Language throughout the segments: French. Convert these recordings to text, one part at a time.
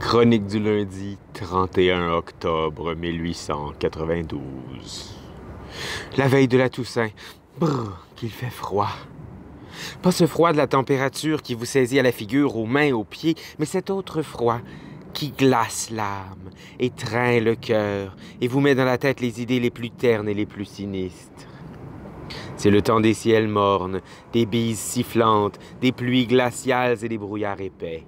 Chronique du lundi 31 octobre 1892. La veille de la Toussaint. Brrr, qu'il fait froid. Pas ce froid de la température qui vous saisit à la figure, aux mains, aux pieds, mais cet autre froid qui glace l'âme, étreint le cœur et vous met dans la tête les idées les plus ternes et les plus sinistres. C'est le temps des ciels mornes, des bises sifflantes, des pluies glaciales et des brouillards épais.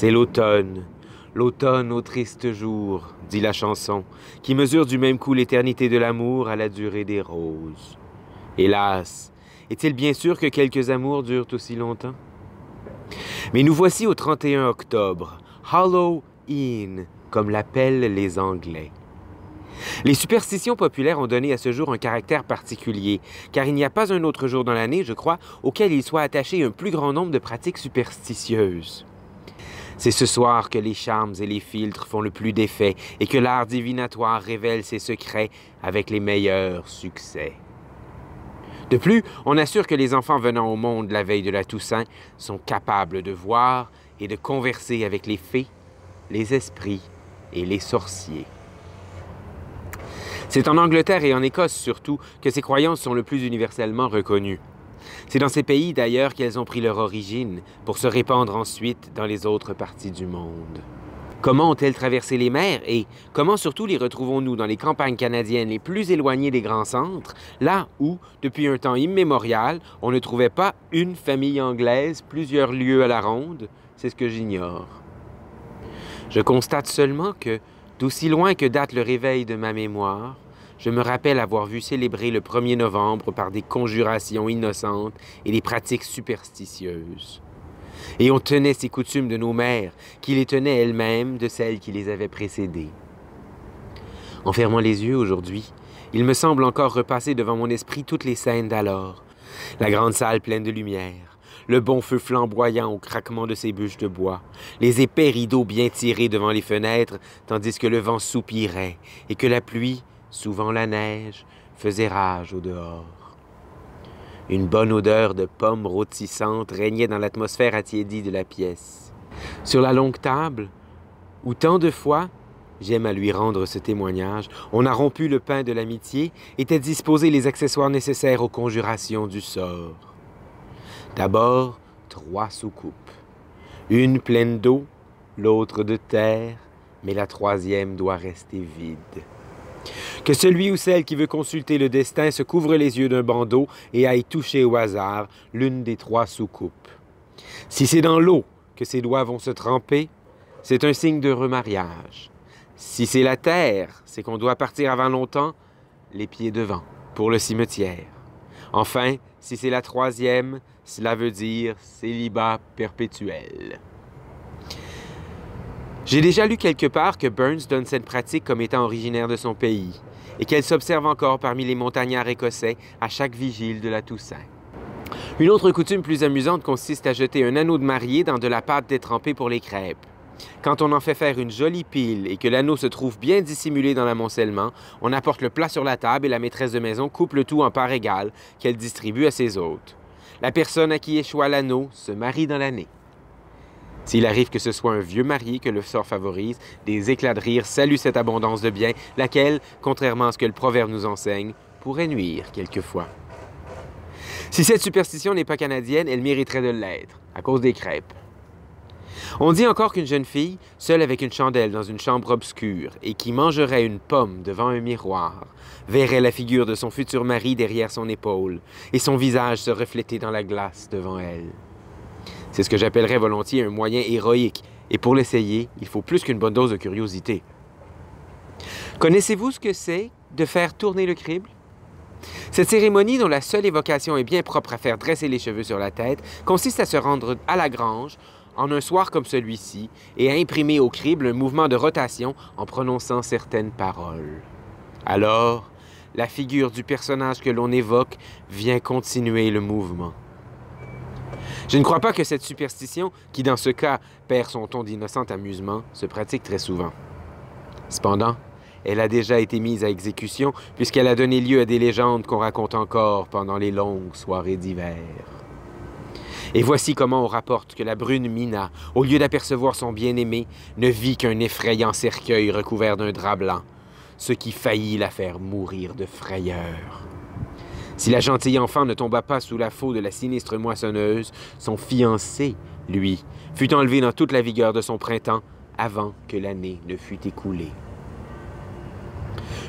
C'est l'automne, l'automne au triste jour, dit la chanson, qui mesure du même coup l'éternité de l'amour à la durée des roses. Hélas, est-il bien sûr que quelques amours durent aussi longtemps? Mais nous voici au 31 octobre, Halloween, comme l'appellent les Anglais. Les superstitions populaires ont donné à ce jour un caractère particulier, car il n'y a pas un autre jour dans l'année, je crois, auquel il soit attaché un plus grand nombre de pratiques superstitieuses. C'est ce soir que les charmes et les filtres font le plus d'effet et que l'art divinatoire révèle ses secrets avec les meilleurs succès. De plus, on assure que les enfants venant au monde la veille de la Toussaint sont capables de voir et de converser avec les fées, les esprits et les sorciers. C'est en Angleterre et en Écosse surtout que ces croyances sont le plus universellement reconnues. C'est dans ces pays d'ailleurs qu'elles ont pris leur origine pour se répandre ensuite dans les autres parties du monde. Comment ont-elles traversé les mers et comment surtout les retrouvons-nous dans les campagnes canadiennes les plus éloignées des grands centres, là où, depuis un temps immémorial, on ne trouvait pas une famille anglaise plusieurs lieues à la ronde, c'est ce que j'ignore. Je constate seulement que, d'aussi loin que date le réveil de ma mémoire, je me rappelle avoir vu célébrer le 1er novembre par des conjurations innocentes et des pratiques superstitieuses. Et on tenait ces coutumes de nos mères, qui les tenaient elles-mêmes de celles qui les avaient précédées. En fermant les yeux aujourd'hui, il me semble encore repasser devant mon esprit toutes les scènes d'alors. La grande salle pleine de lumière, le bon feu flamboyant au craquement de ses bûches de bois, les épais rideaux bien tirés devant les fenêtres, tandis que le vent soupirait et que la pluie, Souvent la neige faisait rage au dehors. Une bonne odeur de pommes rôtissantes régnait dans l'atmosphère attiédie de la pièce. Sur la longue table, où tant de fois, j'aime à lui rendre ce témoignage, on a rompu le pain de l'amitié, étaient disposés les accessoires nécessaires aux conjurations du sort. D'abord, trois soucoupes. Une pleine d'eau, l'autre de terre, mais la troisième doit rester vide. Que celui ou celle qui veut consulter le destin se couvre les yeux d'un bandeau et aille toucher au hasard l'une des trois soucoupes. Si c'est dans l'eau que ses doigts vont se tremper, c'est un signe de remariage. Si c'est la terre, c'est qu'on doit partir avant longtemps, les pieds devant, pour le cimetière. Enfin, si c'est la troisième, cela veut dire célibat perpétuel. J'ai déjà lu quelque part que Burns donne cette pratique comme étant originaire de son pays et qu'elle s'observe encore parmi les montagnards écossais à chaque vigile de la Toussaint. Une autre coutume plus amusante consiste à jeter un anneau de mariée dans de la pâte détrempée pour les crêpes. Quand on en fait faire une jolie pile et que l'anneau se trouve bien dissimulé dans l'amoncellement, on apporte le plat sur la table et la maîtresse de maison coupe le tout en parts égales qu'elle distribue à ses hôtes. La personne à qui échoua l'anneau se marie dans l'année. S'il arrive que ce soit un vieux marié que le sort favorise, des éclats de rire saluent cette abondance de biens, laquelle, contrairement à ce que le proverbe nous enseigne, pourrait nuire quelquefois. Si cette superstition n'est pas canadienne, elle mériterait de l'être, à cause des crêpes. On dit encore qu'une jeune fille, seule avec une chandelle dans une chambre obscure et qui mangerait une pomme devant un miroir, verrait la figure de son futur mari derrière son épaule et son visage se refléter dans la glace devant elle. C'est ce que j'appellerais volontiers un moyen héroïque, et pour l'essayer, il faut plus qu'une bonne dose de curiosité. Connaissez-vous ce que c'est de faire tourner le crible? Cette cérémonie, dont la seule évocation est bien propre à faire dresser les cheveux sur la tête, consiste à se rendre à la grange en un soir comme celui-ci et à imprimer au crible un mouvement de rotation en prononçant certaines paroles. Alors, la figure du personnage que l'on évoque vient continuer le mouvement. Je ne crois pas que cette superstition, qui dans ce cas perd son ton d'innocent amusement, se pratique très souvent. Cependant, elle a déjà été mise à exécution puisqu'elle a donné lieu à des légendes qu'on raconte encore pendant les longues soirées d'hiver. Et voici comment on rapporte que la brune Mina, au lieu d'apercevoir son bien-aimé, ne vit qu'un effrayant cercueil recouvert d'un drap blanc, ce qui faillit la faire mourir de frayeur. Si la gentille enfant ne tomba pas sous la faux de la sinistre moissonneuse, son fiancé, lui, fut enlevé dans toute la vigueur de son printemps avant que l'année ne fût écoulée.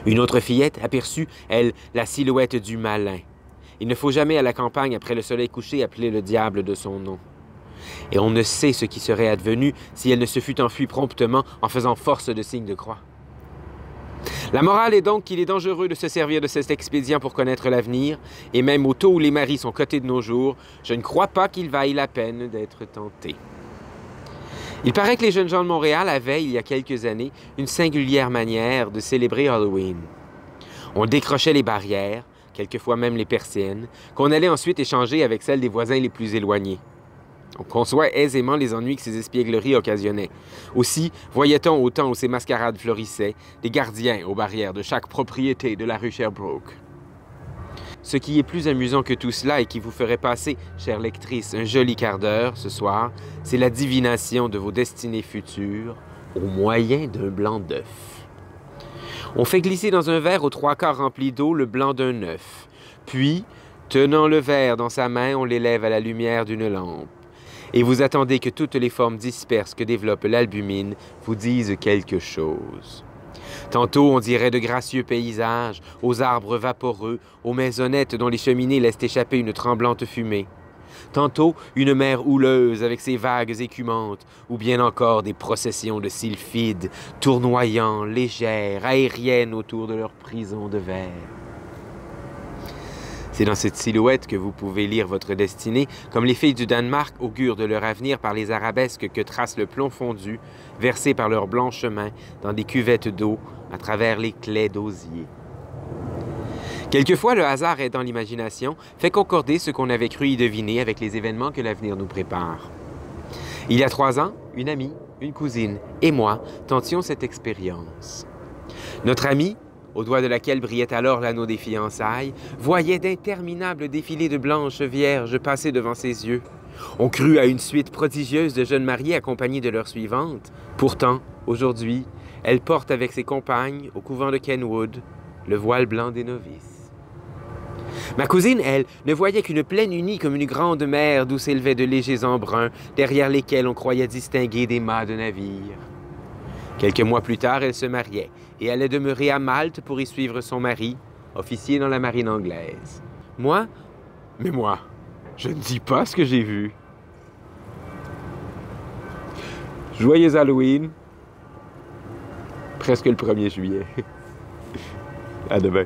Une autre fillette aperçut, elle, la silhouette du malin. Il ne faut jamais à la campagne après le soleil couché appeler le diable de son nom. Et on ne sait ce qui serait advenu si elle ne se fût enfuie promptement en faisant force de signe de croix. La morale est donc qu'il est dangereux de se servir de cet expédient pour connaître l'avenir, et même au taux où les maris sont cotés de nos jours, je ne crois pas qu'il vaille la peine d'être tenté. Il paraît que les jeunes gens de Montréal avaient, il y a quelques années, une singulière manière de célébrer Halloween. On décrochait les barrières, quelquefois même les persiennes, qu'on allait ensuite échanger avec celles des voisins les plus éloignés. On conçoit aisément les ennuis que ces espiègleries occasionnaient. Aussi, voyait-on au temps où ces mascarades florissaient, des gardiens aux barrières de chaque propriété de la rue Sherbrooke. Ce qui est plus amusant que tout cela et qui vous ferait passer, chère lectrice, un joli quart d'heure ce soir, c'est la divination de vos destinées futures au moyen d'un blanc d'œuf. On fait glisser dans un verre aux trois quarts rempli d'eau le blanc d'un œuf. Puis, tenant le verre dans sa main, on l'élève à la lumière d'une lampe. Et vous attendez que toutes les formes disperses que développe l'albumine vous disent quelque chose. Tantôt, on dirait de gracieux paysages, aux arbres vaporeux, aux maisonnettes dont les cheminées laissent échapper une tremblante fumée. Tantôt, une mer houleuse avec ses vagues écumantes, ou bien encore des processions de sylphides, tournoyant, légères, aériennes autour de leur prison de verre. C'est dans cette silhouette que vous pouvez lire votre destinée, comme les filles du Danemark augurent de leur avenir par les arabesques que trace le plomb fondu, versé par leurs blanches mains dans des cuvettes d'eau à travers les claies d'osier. Quelquefois, le hasard aidant l'imagination fait concorder ce qu'on avait cru y deviner avec les événements que l'avenir nous prépare. Il y a trois ans, une amie, une cousine et moi tentions cette expérience. Notre amie, au doigt de laquelle brillait alors l'anneau des fiançailles, voyait d'interminables défilés de blanches vierges passer devant ses yeux. On crut à une suite prodigieuse de jeunes mariés accompagnés de leurs suivantes. Pourtant, aujourd'hui, elle porte avec ses compagnes, au couvent de Kenwood, le voile blanc des novices. Ma cousine, elle, ne voyait qu'une plaine unie comme une grande mer d'où s'élevaient de légers embruns, derrière lesquels on croyait distinguer des mâts de navires. Quelques mois plus tard, elle se mariait et allait demeurer à Malte pour y suivre son mari, officier dans la marine anglaise. Moi, mais moi, je ne dis pas ce que j'ai vu. Joyeux Halloween. Presque le 1er juillet. à demain.